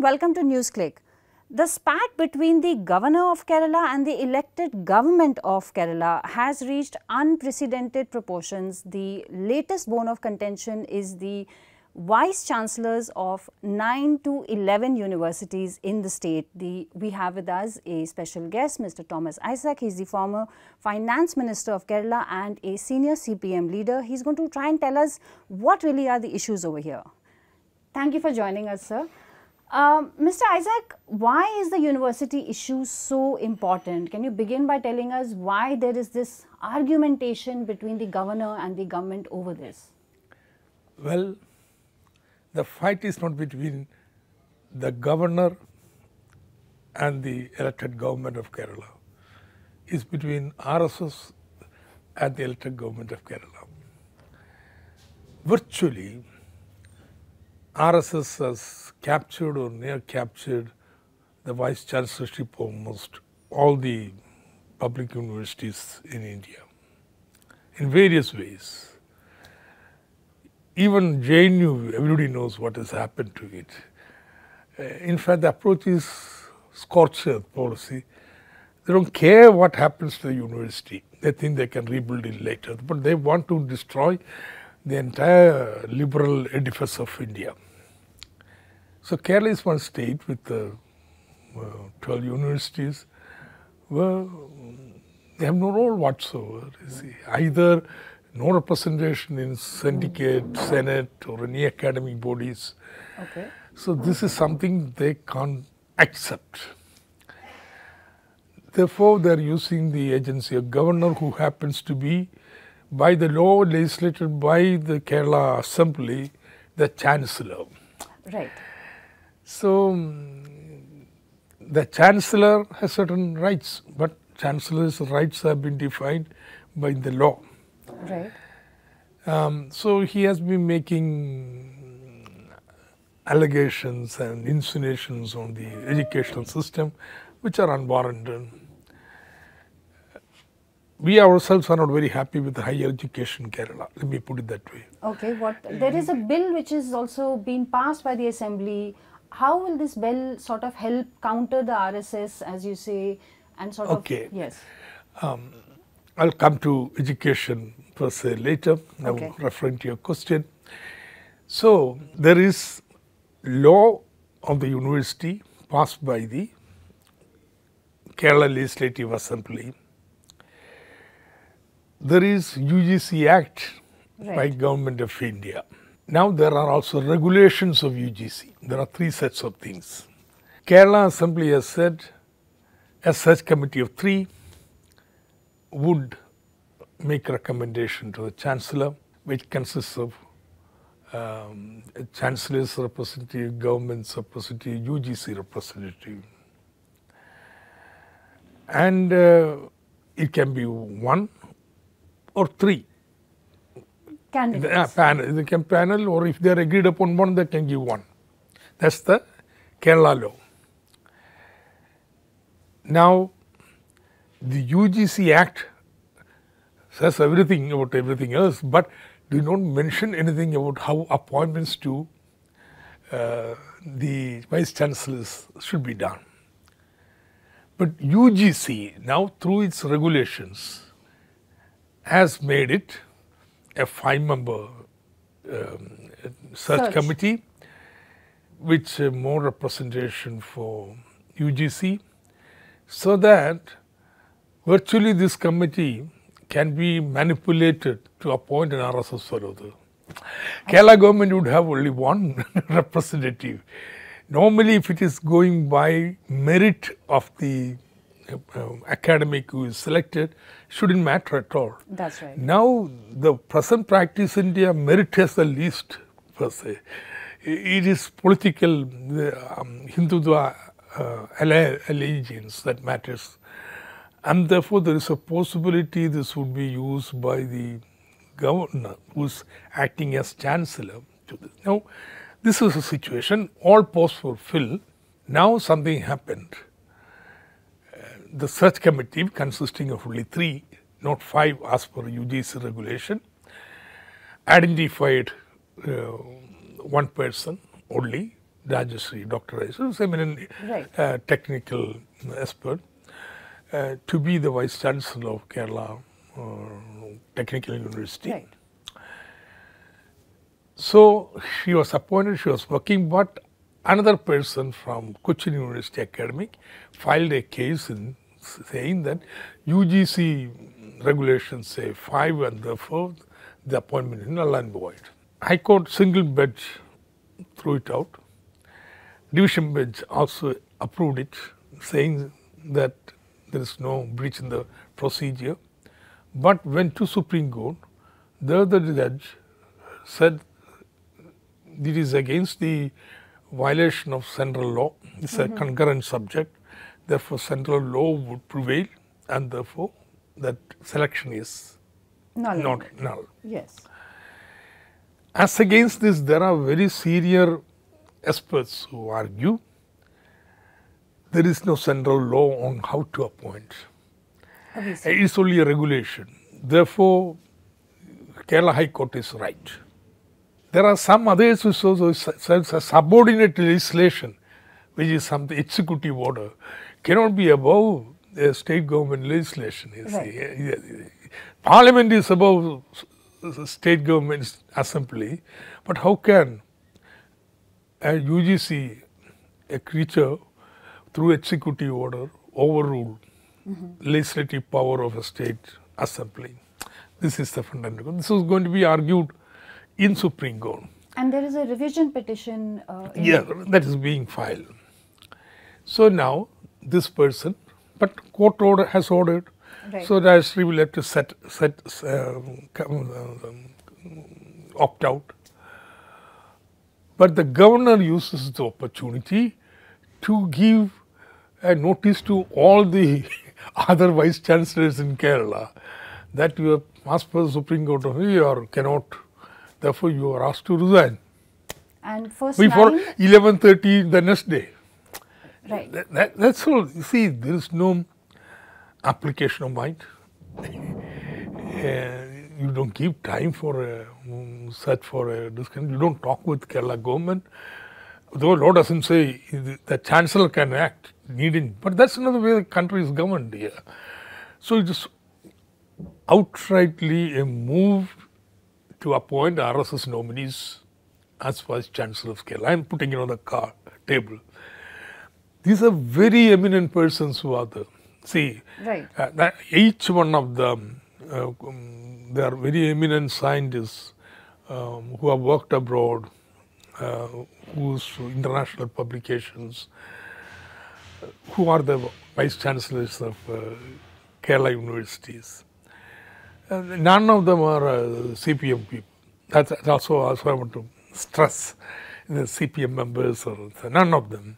and welcome to NewsClick. The spat between the governor of Kerala and the elected government of Kerala has reached unprecedented proportions. The latest bone of contention is the vice chancellors of 9 to 11 universities in the state. The, we have with us a special guest, Mr. Thomas Isaac. He's the former finance minister of Kerala and a senior CPM leader. He's going to try and tell us what really are the issues over here. Thank you for joining us, sir. Um, Mr. Isaac, why is the university issue so important? Can you begin by telling us why there is this argumentation between the governor and the government over this? Well, the fight is not between the governor and the elected government of Kerala. It's between RSS and the elected government of Kerala. Virtually, RSS has captured or near captured the vice chancellorship of almost all the public universities in India in various ways. Even JNU, everybody knows what has happened to it. Uh, in fact, the approach is scorched earth policy. They don't care what happens to the university. They think they can rebuild it later, but they want to destroy the entire liberal edifice of India. So Kerala is one state with uh, uh, 12 universities where they have no role whatsoever. Either no representation in syndicate, senate or any academic bodies. Okay. So this is something they can't accept. Therefore, they are using the agency of governor who happens to be by the law legislated by the Kerala Assembly, the chancellor. Right. So the chancellor has certain rights, but chancellor's rights have been defined by the law. Right. Um, so he has been making allegations and insinuations on the educational system which are unwarranted. We ourselves are not very happy with the higher education in Kerala. Let me put it that way. Okay. What there is a bill which is also being passed by the assembly. How will this bill sort of help counter the RSS, as you say, and sort Okay. of yes. Um, I'll come to education per se later, now Okay. referring to your question. So, there is law of the university passed by the Kerala Legislative Assembly. There is UGC Act by Government of India. Now there are also regulations of UGC. There are three sets of things. Kerala Assembly has said a search committee of three would make recommendation to the chancellor, which consists of um, chancellor's representative, government's representative, UGC representative, and uh, it can be one or three. Candidates. The, uh, panel, they can panel, or if they are agreed upon one, they can give one. That's the Kerala law. Now, the UGC Act says everything about everything else, but do not mention anything about how appointments to uh, the vice chancellors should be done. But UGC now, through its regulations, has made it a five-member um, search, Search. committee, which uh, more representation for UGC, so that virtually this committee can be manipulated to appoint an RSS fellow. Kerala government would have only one representative. Normally, if it is going by merit of the academic who is selected, shouldn't matter at all. That's right. Now, the present practice in India, merit has the least per se. It is political, the um, Hindutva uh, allegiance that matters. And therefore, there is a possibility this would be used by the governor who's acting as chancellor to this. Now, this is a situation, all posts were filled. Now, something happened the search committee consisting of only three, not five as per UGC regulation, identified uh, one person only Rajashree, Dr. Who's eminent Right. uh, technical expert, uh, to be the Vice Chancellor of Kerala uh, Technical University. Right. So she was appointed, she was working, but another person from Cochin University Academic filed a case in saying that UGC regulations say five and therefore the appointment is null and void. High Court single bench threw it out. Division bench also approved it, saying that there is no breach in the procedure. But went to Supreme Court, the other judge said it is against the violation of central law. It's a mm-hmm. concurrent subject. Therefore, central law would prevail, and therefore, that selection is Null. not null. Yes. As against this, there are very senior experts who argue there is no central law on how to appoint. Obviously. It is only a regulation. Therefore, Kerala High Court is right. There are some others who also subordinate legislation, which is some executive order, cannot be above the state government legislation. You Right. see. Yeah, yeah. Parliament is above state government assembly, but how can a UGC, a creature, through executive order, overrule mm-hmm. legislative power of a state assembly? This is the fundamental. This is going to be argued in Supreme Court. And there is a revision petition. Uh, Yeah, that is being filed. So now this person, but court order has ordered. Right. So Rajashree will have to set set um, um, opt out. But the governor uses the opportunity to give a notice to all the other vice chancellors in Kerala that you have asked for the Supreme Court of you cannot, therefore you are asked to resign And first before nine, 11.30 the next day. right. That, that, that's all. You see, there is no application of mind. Uh, you don't give time for a um, search for a discussion. You don't talk with Kerala government. Though law doesn't say the chancellor can act, needn't. But that's another way the country is governed here. So it is outrightly a move to appoint RSS nominees as vice chancellor of Kerala. I am putting it on the car table. These are very eminent persons who are there. See, Right. uh, each one of them, uh, um, they are very eminent scientists um, who have worked abroad, uh, whose international publications, who are the vice chancellors of uh, Kerala universities. None of them are uh, CPM people. That's, that's also, also I want to stress the CPM members or none of them.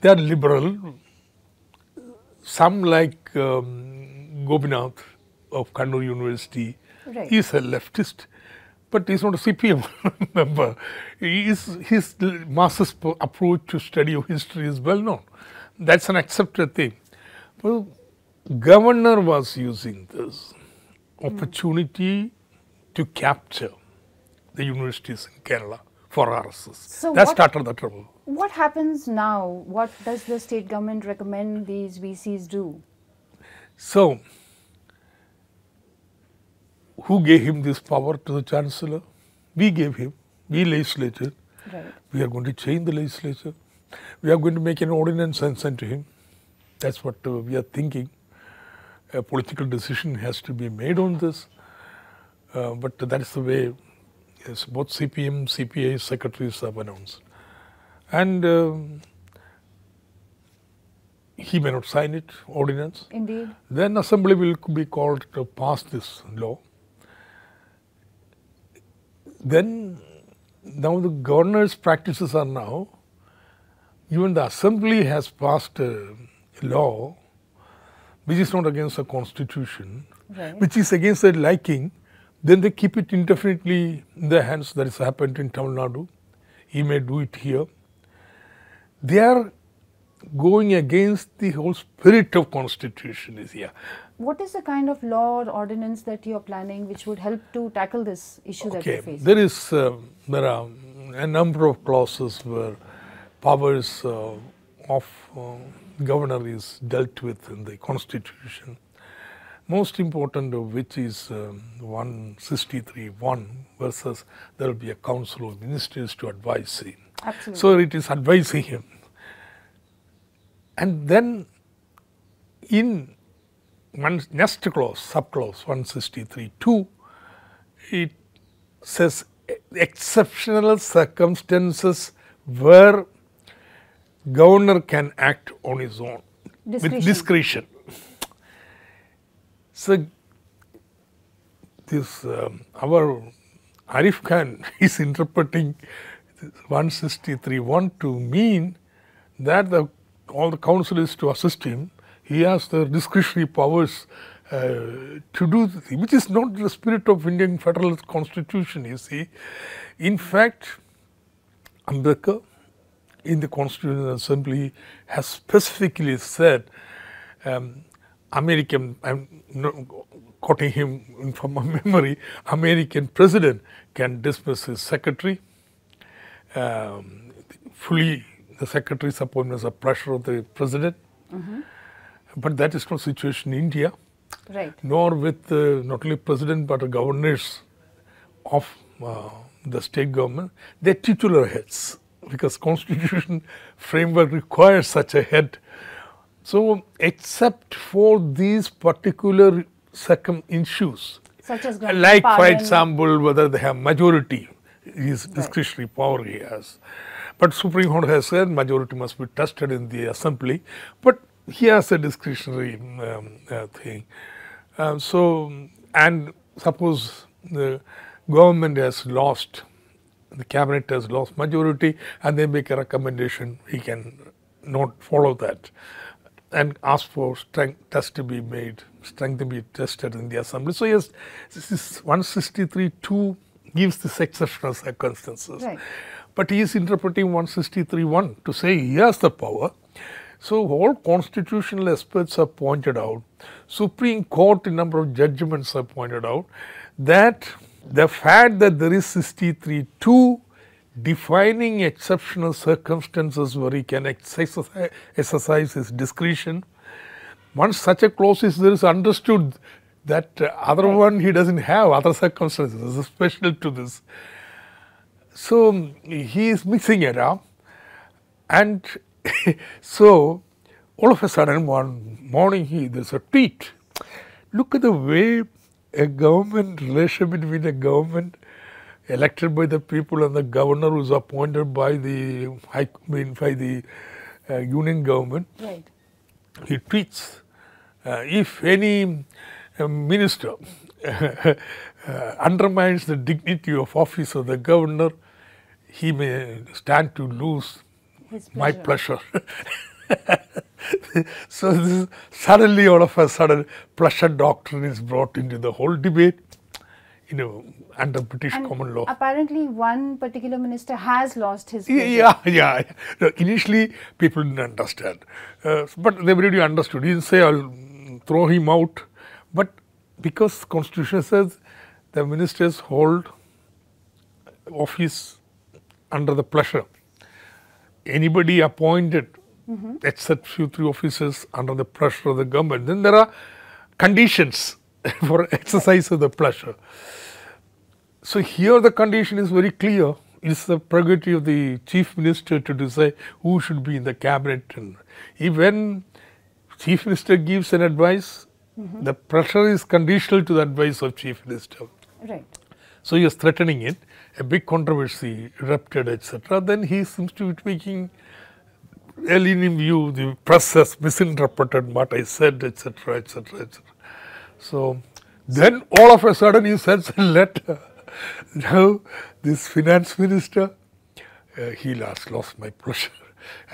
They are liberal. Some like um, Gopinath of Kannur University, Right. is a leftist, but he is not a CPM member. He is, his master's approach to study of history is well known. That's an accepted thing. Well, governor was using this opportunity to capture the universities in Kerala for RSS. So that started the trouble. What happens now? What does the state government recommend these VCs do? So, who gave him this power to the chancellor? We gave him. We legislated. Right. We are going to change the legislature. We are going to make an ordinance and send to him. That's what uh, we are thinking. A political decision has to be made on this. Uh, but that is the way yes, both CPM, CPI secretaries have announced. And um, he may not sign it, ordinance. Indeed. Then assembly will be called to pass this law. Then now the governor's practices are now, even the assembly has passed a law which is not against the constitution, Right. which is against their liking, then they keep it indefinitely in their hands. That has happened in Tamil Nadu. He may do it here. They are going against the whole spirit of constitution is here. What is the kind of law or ordinance that you are planning which would help to tackle this issue that Okay, you're facing? there is uh, there are a number of clauses where powers uh, of uh, governor is dealt with in the constitution. Most important of which is um, 163.1 versus there will be a council of ministers to advise him. Absolutely. So it is advising him. And then in one next clause, subclause 163.2, it says exceptional circumstances where governor can act on his own Discretion. with discretion. So this um, our Arif Khan is interpreting 163.1 to mean that the all the council is to assist him. He has the discretionary powers uh, to do the which is not the spirit of Indian federal constitution. You see, in fact, Ambedkar in the Constitutional Assembly has specifically said um, American, I'm not quoting him from my memory, American president can dismiss his secretary. Um, fully, the secretary's appointment is a pressure of the president. But that is not situation in India, Right. nor with uh, not only president but governors of uh, the state government. They're titular heads because constitution framework requires such a head. So, except for these particular circum issues, Such as like for example whether they have majority is discretionary power he has. But supreme court has said majority must be tested in the assembly but he has a discretionary um, uh, thing. Um, so and suppose the government has lost the cabinet has lost majority and they make a recommendation he can not follow that and ask for strength test to be made, strength to be tested in the assembly. So yes, this is 163.2 gives this exceptional circumstances. Right. But he is interpreting 163.1 to say he has the power. So all constitutional experts have pointed out, Supreme Court in number of judgments have pointed out that the fact that there is 63.2 defining exceptional circumstances where he can exercise, his discretion. Once such a clause is there is understood that other one he doesn't have other circumstances is special to this. So he is mixing it up and so all of a sudden one morning he there's a tweet. Look at the way a government relationship between a government elected by the people and the governor who's appointed by the high, I mean, by the uh, union government. Right. He tweets, uh, if any uh, minister uh, undermines the dignity of office of the governor, he may stand to lose His my pleasure. so this suddenly all of a sudden pleasure doctrine is brought into the whole debate you know under british And common law. Apparently, one particular minister has lost his. yeah yeah No, initially people didn't understand. Uh, but they already understood. He didn't say i'll throw him out. But because constitution says the ministers hold office under the pleasure anybody appointed Mm-hmm. except few three officers under the pressure of the government then there are conditions for exercise of the pressure. so here the condition is very clear it's the prerogative of the chief minister to decide who should be in the cabinet and when chief minister gives an advice mm-hmm. the pressure is conditional to the advice of chief minister Right. so he is threatening it, a big controversy erupted, etc. Then he seems to be making a leaning view, the press has misinterpreted what I said, etc., etc., etc. So then all of a sudden he sends a letter. Now this finance minister, uh, he has lost my pleasure.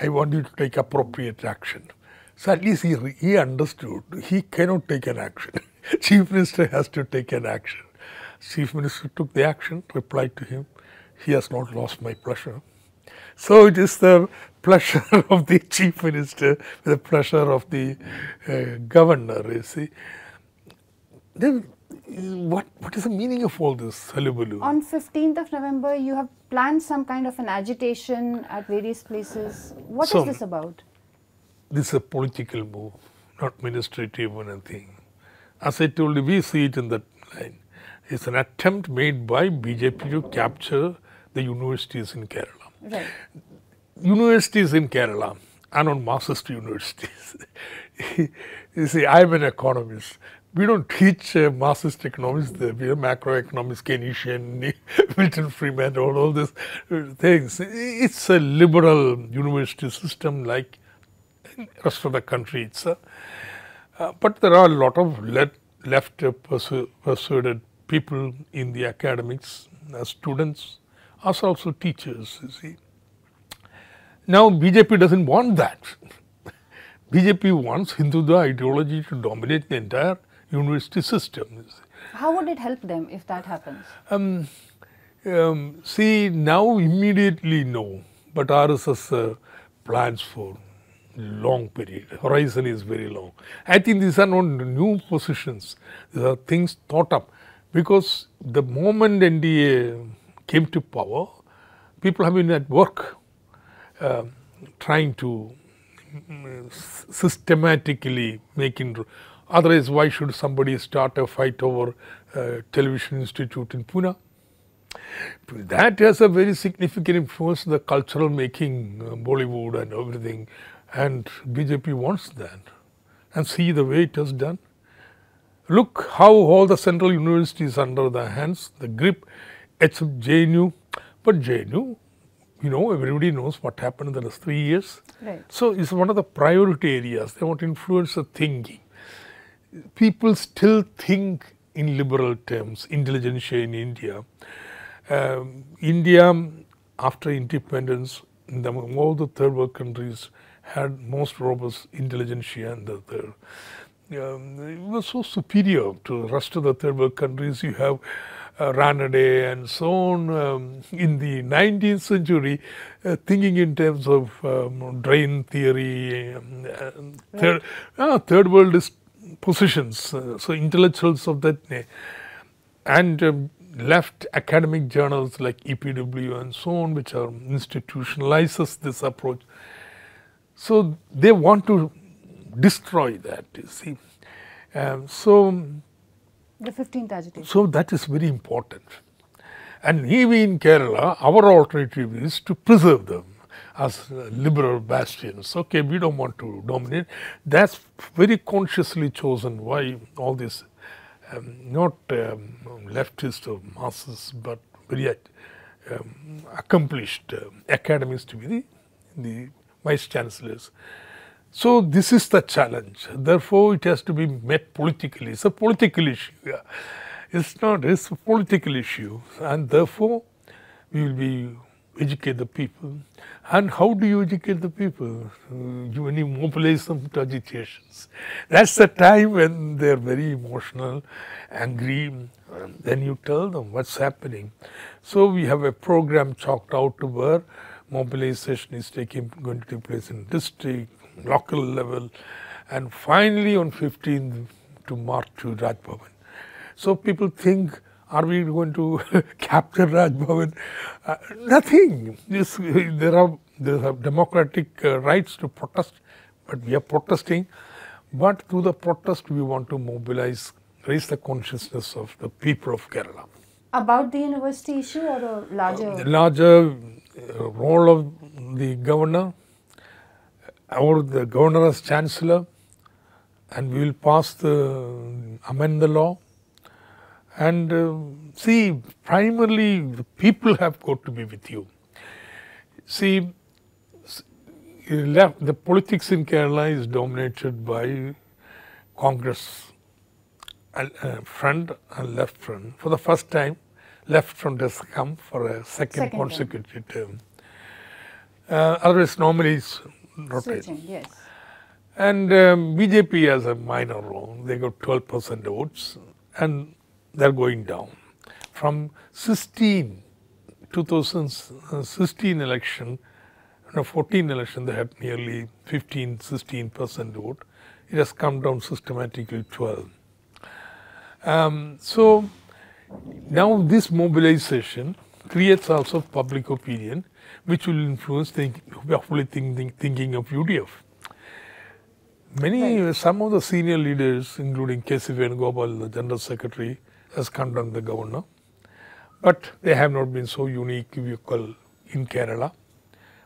I want you to take appropriate action. So at least he, he understood he cannot take an action. Chief minister has to take an action. Chief minister took the action, replied to him, he has not lost my pleasure. So it is the pleasure of the chief minister, the pleasure of the uh, governor, you see. Then what, what is the meaning of all this hullabaloo? On 15th of November, you have planned some kind of an agitation at various places. What is So- this about? this is a political move, not administrative or anything. As I told you, we see it in that line. It's an attempt made by BJP to capture the universities in Kerala. Right. Universities in Kerala are not Marxist universities. you see, I'm an economist. We don't teach uh, Marxist economics. are macroeconomics, Keynesian, Milton Friedman, all, all these uh, things. It's a liberal university system like rest of the country itself. Uh, but there are a lot of le- left uh, persu- persuaded people in the academics, as students, as also teachers, you see. Now BJP doesn't want that. BJP wants Hindutva ideology to dominate the entire university system. How would it help them if that happens? Um, um, see, now immediately no, but RSS uh, plans for long period. Horizon is very long. I think these are not new positions. These are things thought up because the moment NDA came to power, people have been at work uh, trying to mm, systematically making. Otherwise, why should somebody start a fight over uh, television institute in Pune? That has a very significant influence in the cultural making, uh, Bollywood and everything, and BJP wants that. And see the way it has done. Look how all the central universities under the hands, the grip, except JNU. But JNU, you know, everybody knows what happened in the last three years. Right. So it's one of the priority areas. They want to influence the thinking. People still think in liberal terms, intelligentsia in India. Um, India, after independence, in the, all the third world countries had most robust intelligentsia and the third. Um, it was so superior to the rest of the third world countries. You have Ranade and so on. Um, in the 19th century, uh, thinking in terms of um, drain theory, um, uh, third, uh, third world is positions. Uh, so intellectuals of that and um, left academic journals like EPW and so on, which are institutionalizes this approach. So they want to destroy that. You see, um, so The 15th agitation. so that is very important. And even in Kerala, our alternative is to preserve them as liberal bastions. Okay, we don't want to dominate. That's very consciously chosen why all this, um, not um, leftist or masses, but very um, accomplished um academics to be the, the vice chancellors. So this is the challenge. Therefore, it has to be met politically. It's a political issue. Yeah. It's not. It's a political issue, and therefore, we will be educate the people. And how do you educate the people? Uh, you mobilize them to agitations. That's the time when they are very emotional, angry. then you tell them what's happening. So we have a program chalked out to where mobilization is taking going to take place in district, local level, and finally on 15th to march to Raj Bhavan. So people think, are we going to capture Raj Bhavan? Uh, nothing. This, there are there are democratic uh, rights to protest, but we are protesting. But through the protest, we want to mobilize, raise the consciousness of the people of Kerala. About the university issue or a larger? The larger uh, role of the governor or the governor as chancellor, and we will pass the amend the law. And uh, see, primarily the people have got to be with you. See, left, the politics in Kerala is dominated by Congress uh, front and left front. For the first time, left front has come for a second, Second term. consecutive term. Uh, otherwise, normally it's rotating. Switching, yes. And um, BJP has a minor role. They got 12% votes and they're going down. From 16, 2016 election, no, 14 election, they had nearly 15, 16% vote. It has come down systematically 12. Um, so now this mobilization creates also public opinion which will influence think, hopefully thinking, thinking of UDF. Many, Right. some of the senior leaders, including K.C. Venugopal, the General Secretary, has condemned the governor. But they have not been so unique, vocal in Kerala.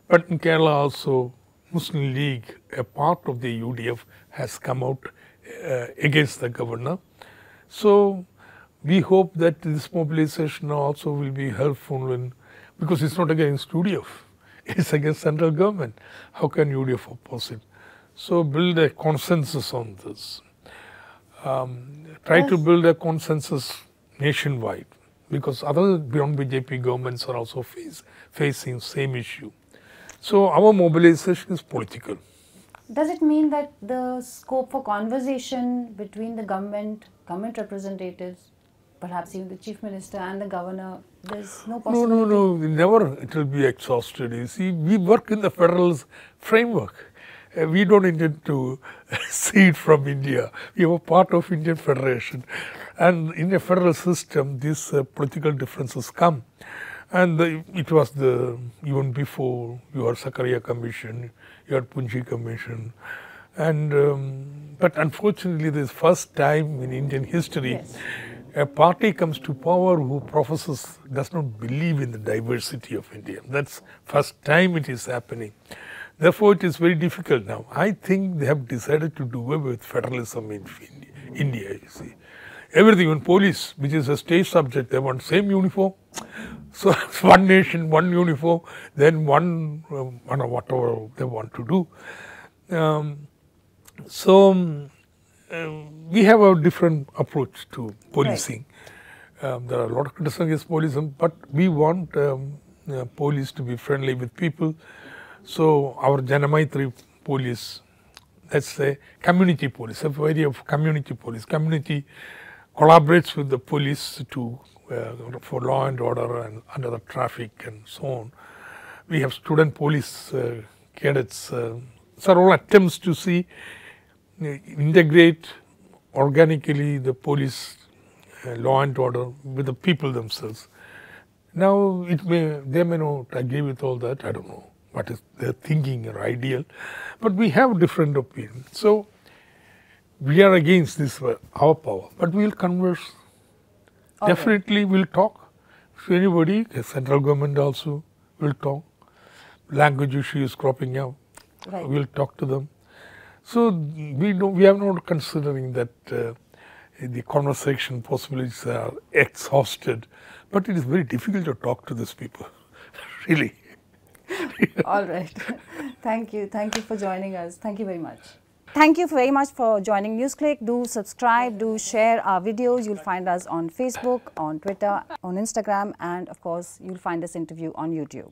But in Kerala also, Muslim League, a part of the UDF, has come out uh, against the governor. So we hope that this mobilization also will be helpful in, because it's not against UDF, it's against central government. How can UDF oppose it? So build a consensus on this. Um, try to build a consensus nationwide because other beyond BJP governments are also face, facing same issue. So our mobilization is political. Does it mean that the scope for conversation between the government, government representatives, perhaps even the chief minister and the governor, there's no No, possibility? no, no, never it will be exhausted. You see, we work in the federal framework. Uh, we don't intend to see it from India. We are part of Indian Federation. And in a federal system, these uh, political differences come. And the, it was the, even before your Sarkaria Commission, your Punchhi Commission. And, um, but unfortunately, this first time in Indian history, Yes. A party comes to power who professes does not believe in the diversity of India. That's first time it is happening. Therefore, it is very difficult now. I think they have decided to do away with federalism in Indi- India. You see, everything even police, which is a state subject, they want same uniform. So one nation, one uniform, then one, um, whatever they want to do. Um, so um, we have a different approach to policing. Um, there are a lot of criticism against policing, but we want um, uh, police to be friendly with people. So our Janamaitri police, let's say community police, a variety of community police. Community collaborates with the police to uh, for law and order and under the traffic and so on. We have student police uh, cadets. Uh, so are all attempts to see integrate organically the police uh, law and order with the people themselves. Now it may they may not agree with all that. I don't know what is their thinking or ideal, but we have different opinions. So we are against this uh, our power, but we will converse. Right. Definitely, we'll talk. So anybody, the central government also will talk. Language issue is cropping up. Right. We'll talk to them. So we don't, we are not considering that uh, the conversation possibilities are exhausted, but it is very difficult to talk to these people, really. All right. Thank you. Thank you for joining us. Thank you very much. Thank you very much for joining NewsClick. Do subscribe, do share our videos. You'll find us on Facebook, on Twitter, on Instagram, and of course, you'll find this interview on YouTube.